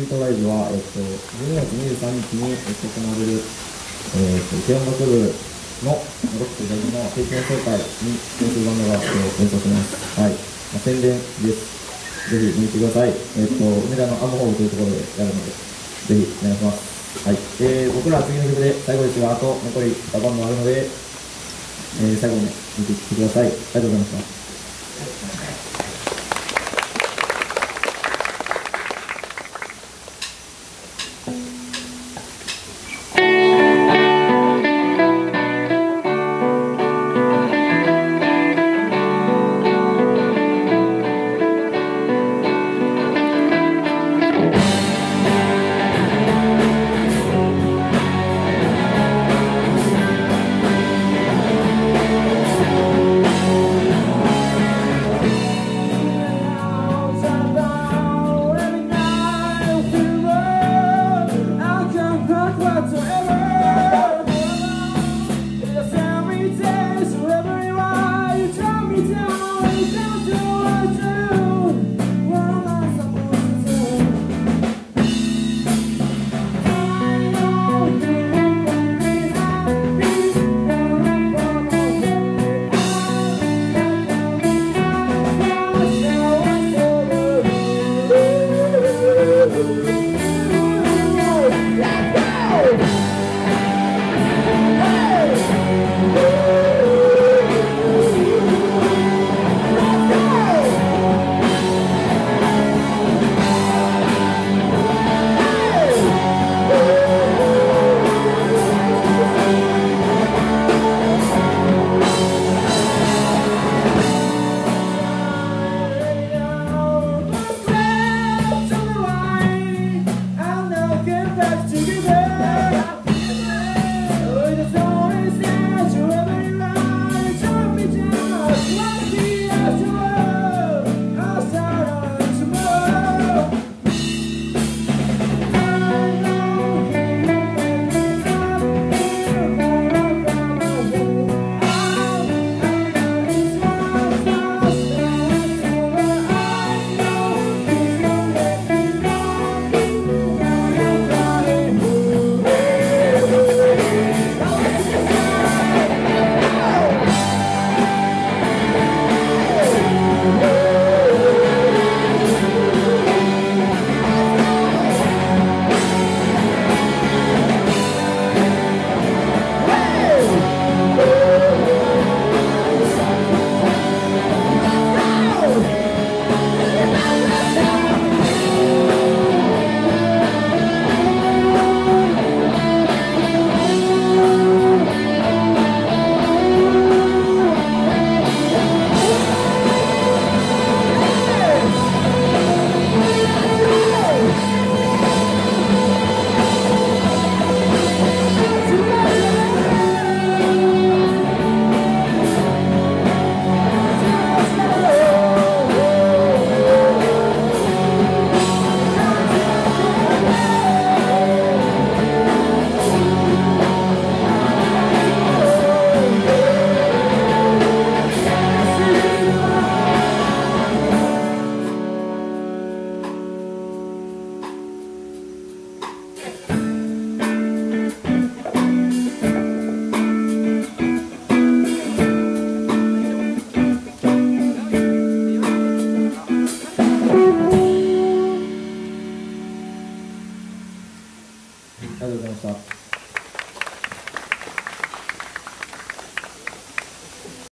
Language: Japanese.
ミ、ートライブは、えっと、12月23日に、えっと、行われる、えっと、軽音楽部のロック大事の定期演奏会に出演するバンドが、えー、演奏します。はい。まあ、宣伝です。ぜひ見に来てください。えっと、梅田のアムホールというところでやるので、ぜひお願いします。はい。えー、僕らは次の曲で最後ですが、あと残り2バンドあるので、えー、最後まで見てきてください。ありがとうございました。